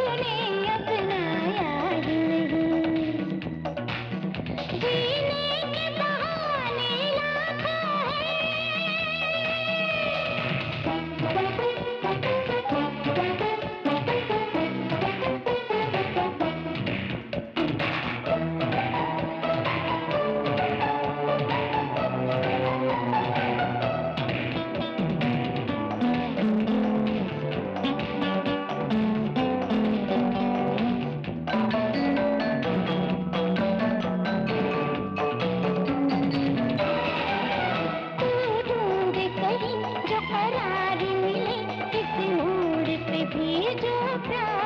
तूने अपनाया जो प्यार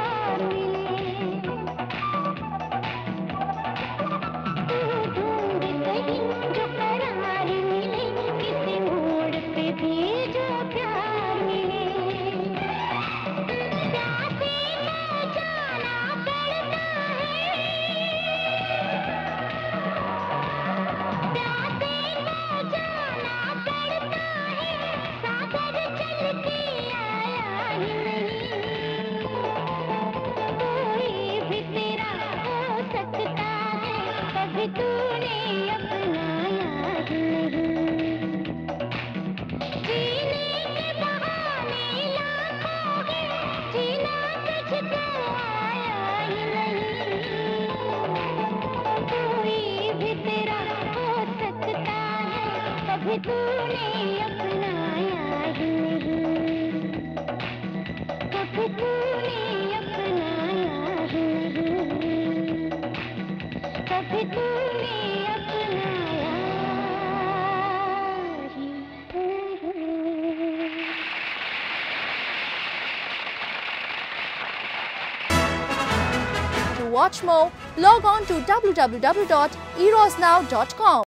watch more, log on to www.erosnow.com.